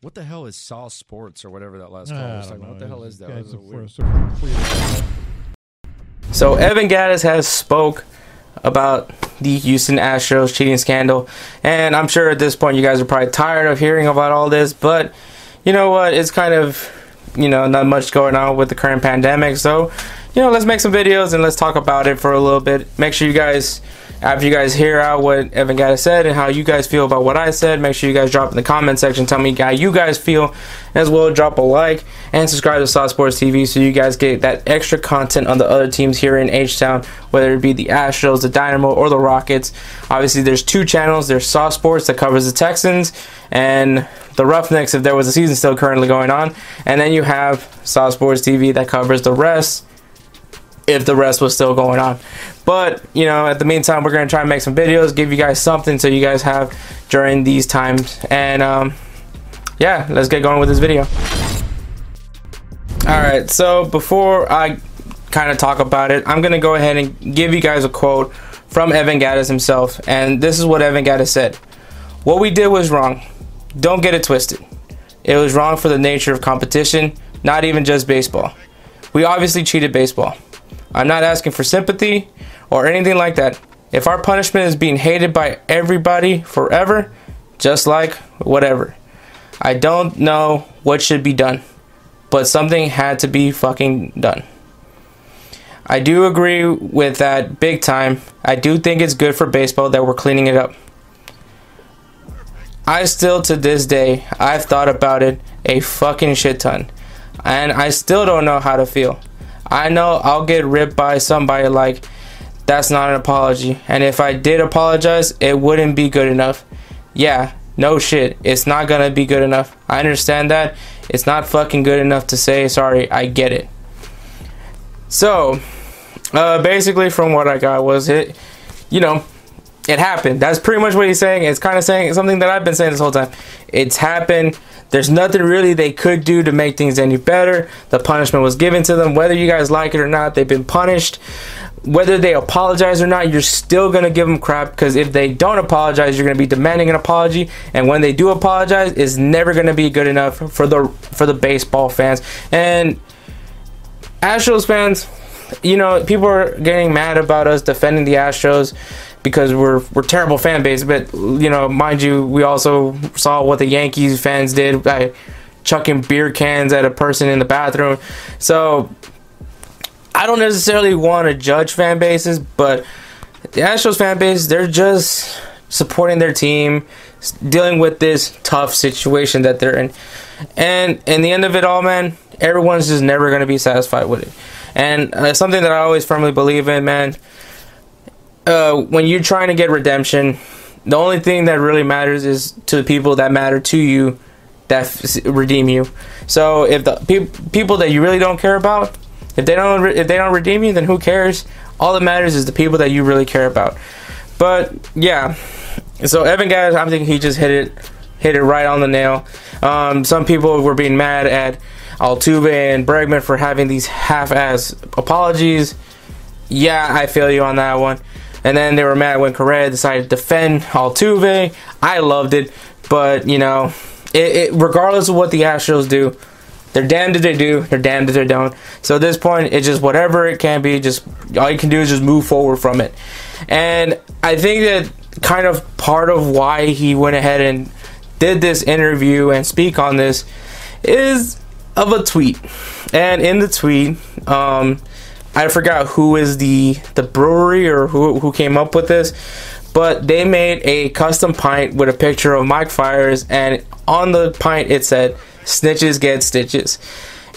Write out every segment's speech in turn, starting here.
What the hell is Sauce Sports or whatever that last call was don't talking about? What the hell is that? Guys That was are weird. for- for- for- So Evan Gattis has spoke about the Houston Astros cheating scandal, and I'm sure at this point you guys are probably tired of hearing about all this. But you know what? It's kind of you know not much going on with the current pandemic, so you know let's make some videos and let's talk about it for a little bit. Make sure you guys. After you guys hear out what Evan Gattis said and how you guys feel about what I said, make sure you guys drop in the comment section. Tell me how you guys feel, as well. Drop a like and subscribe to Sauce Sports TV so you guys get that extra content on the other teams here in H Town, whether it be the Astros, the Dynamo, or the Rockets. Obviously, there's two channels. There's Sauce Sports that covers the Texans and the Roughnecks if there was a season still currently going on, and then you have Sauce Sports TV that covers the rest if the rest was still going on. But, you know, at the meantime, we're going to try and make some videos, give you guys something so you guys have during these times. And, um, yeah, let's get going with this video. All right, so before I kind of talk about it, I'm going to go ahead and give you guys a quote from Evan Gattis himself. And this is what Evan Gattis said What we did was wrong. Don't get it twisted. It was wrong for the nature of competition, not even just baseball. We obviously cheated baseball. I'm not asking for sympathy or anything like that. If our punishment is being hated by everybody forever, just like whatever. I don't know what should be done, but something had to be fucking done. I do agree with that big time. I do think it's good for baseball that we're cleaning it up. I still, to this day, I've thought about it a fucking shit ton. And I still don't know how to feel. I know I'll get ripped by somebody like, that's not an apology. And if I did apologize, it wouldn't be good enough. Yeah, no shit. It's not gonna be good enough. I understand that. It's not fucking good enough to say sorry. I get it. So, uh, basically, from what I got was it, you know, it happened. That's pretty much what he's saying. It's kind of saying something that I've been saying this whole time. It's happened. There's nothing really they could do to make things any better. The punishment was given to them. Whether you guys like it or not, they've been punished. Whether they apologize or not, you're still going to give them crap because if they don't apologize, you're going to be demanding an apology. And when they do apologize, it's never going to be good enough for the for the baseball fans. And Astros fans, you know, people are getting mad about us defending the Astros because we're we're terrible fan base. But you know, mind you, we also saw what the Yankees fans did by chucking beer cans at a person in the bathroom. So I don't necessarily want to judge fan bases, but the Astros fan base, they're just supporting their team, dealing with this tough situation that they're in. And in the end of it all, man, everyone's just never going to be satisfied with it. And uh, something that I always firmly believe in, man, uh, when you're trying to get redemption, the only thing that really matters is to the people that matter to you that redeem you. So if the pe- people that you really don't care about, if they don't if they don't redeem you, then who cares? All that matters is the people that you really care about. But yeah, so Evan guys, I'm thinking he just hit it hit it right on the nail. Um, some people were being mad at Altuve and Bregman for having these half-ass apologies. Yeah, I feel you on that one. And then they were mad when Correa decided to defend Altuve. I loved it, but you know, it, it regardless of what the Astros do, they're damned if they do, they're damned if they don't. So at this point, it's just whatever it can be. Just all you can do is just move forward from it. And I think that kind of part of why he went ahead and did this interview and speak on this is of a tweet. And in the tweet, um, I forgot who is the the brewery or who who came up with this, but they made a custom pint with a picture of Mike Fiers, and on the pint it said "Snitches get stitches."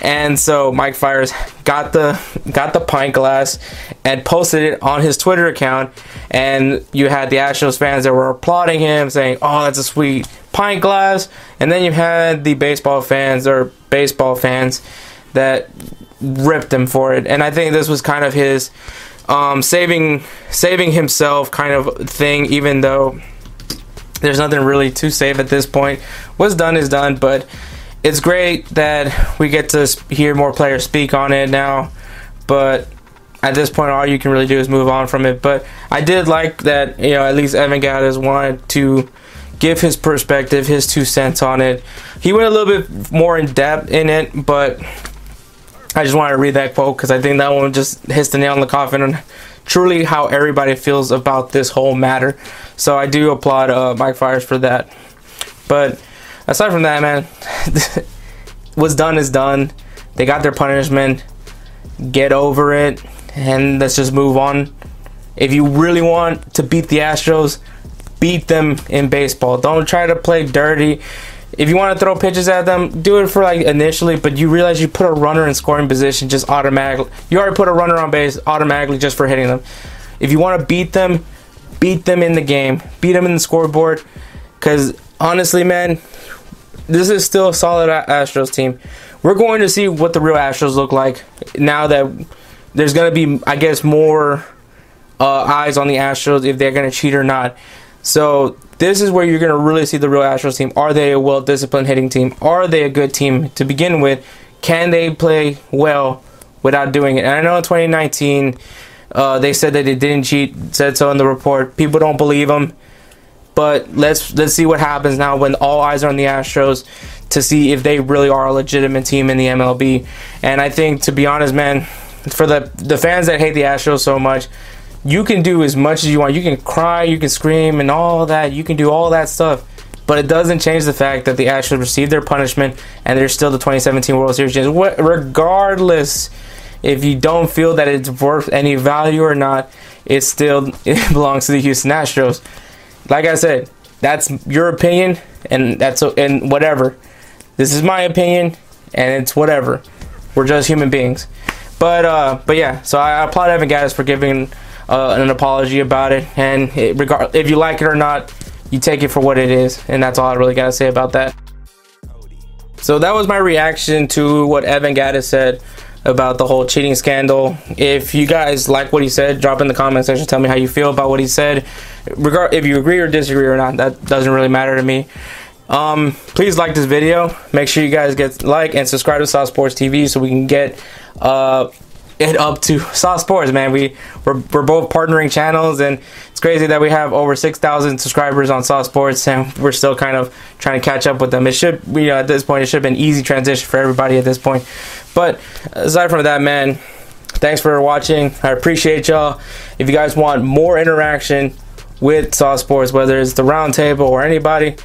And so Mike Fiers got the got the pint glass and posted it on his Twitter account, and you had the Astros fans that were applauding him, saying, "Oh, that's a sweet pint glass," and then you had the baseball fans or baseball fans that ripped him for it. And I think this was kind of his um, saving saving himself kind of thing, even though there's nothing really to save at this point. What's done is done, but it's great that we get to hear more players speak on it now. But at this point, all you can really do is move on from it. But I did like that, you know, at least Evan Gattis wanted to give his perspective, his two cents on it. He went a little bit more in depth in it, but I just wanted to read that quote because I think that one just hits the nail on the coffin on truly how everybody feels about this whole matter. So I do applaud uh, Mike Fiers for that. But aside from that, man, what's done is done. They got their punishment. Get over it, and let's just move on. If you really want to beat the Astros, beat them in baseball. Don't try to play dirty. If you want to throw pitches at them, do it for like initially, but you realize you put a runner in scoring position just automatically. You already put a runner on base automatically just for hitting them. If you want to beat them, beat them in the game, beat them in the scoreboard. Because honestly, man, this is still a solid Astros team. We're going to see what the real Astros look like now that there's going to be, I guess, more uh, eyes on the Astros if they're going to cheat or not. So this is where you're going to really see the real Astros team. Are they a well-disciplined hitting team? Are they a good team to begin with? Can they play well without doing it? And I know in 2019 uh, they said that they didn't cheat, said so in the report. People don't believe them. But let's let's see what happens now when all eyes are on the Astros to see if they really are a legitimate team in the MLB. And I think, to be honest, man, for the the fans that hate the Astros so much, you can do as much as you want. You can cry, you can scream, and all that. You can do all that stuff. But it doesn't change the fact that the Astros received their punishment and they're still the 2017 World Series champions. Regardless, if you don't feel that it's worth any value or not, it still it belongs to the Houston Astros. Like I said, that's your opinion, and that's and whatever. This is my opinion, and it's whatever. We're just human beings. But uh, but yeah. So I applaud Evan Gattis for giving uh, an apology about it. And it, regard if you like it or not, you take it for what it is. And that's all I really got to say about that. So that was my reaction to what Evan Gattis said about the whole cheating scandal. If you guys like what he said, drop in the comment section. Tell me how you feel about what he said. Regard if you agree or disagree or not, that doesn't really matter to me. Um, please like this video. Make sure you guys get like and subscribe to Sauce Sports TV so we can get uh, it up to Sauce Sports, man. We we're, we're both partnering channels, and it's crazy that we have over six thousand subscribers on Sauce Sports, and we're still kind of trying to catch up with them. It should, you uh, know, at this point, it should have been easy transition for everybody at this point. But aside from that, man, thanks for watching. I appreciate y'all. If you guys want more interaction with Sauce Sports, whether it's the roundtable or anybody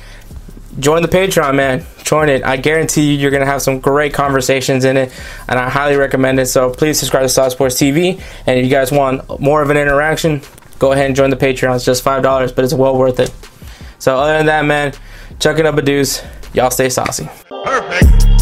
join the Patreon, man. Join it. I guarantee you, you're gonna have some great conversations in it, and I highly recommend it. So please subscribe to Sauce Sports TV, and if you guys want more of an interaction, go ahead and join the Patreon. It's just five dollars, but it's well worth it. So other than that, man, chucking up a deuce. Y'all stay saucy. Perfect.